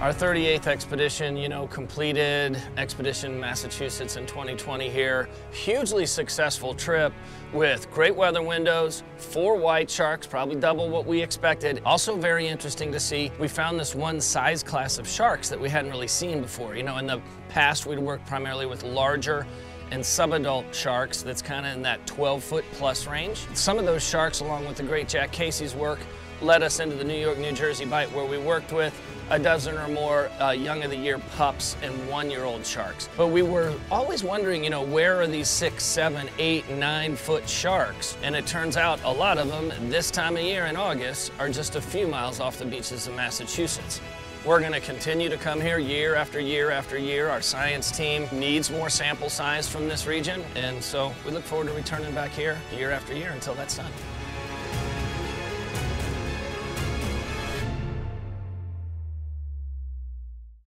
Our 38th expedition, you know, completed Expedition Massachusetts in 2020 here. Hugely successful trip with great weather windows, four white sharks, probably double what we expected. Also very interesting to see, we found this one size class of sharks that we hadn't really seen before. You know, in the past we'd worked primarily with larger and subadult sharks that's kind of in that 12 foot plus range. Some of those sharks, along with the great Jack Casey's work, led us into the New York, New Jersey Bight where we worked with a dozen or more uh, young of the year pups and one year old sharks. But we were always wondering, you know, where are these six, seven, eight, nine foot sharks? And it turns out a lot of them this time of year in August are just a few miles off the beaches of Massachusetts. We're going to continue to come here year after year after year. Our science team needs more sample size from this region, and so we look forward to returning back here year after year until that's done.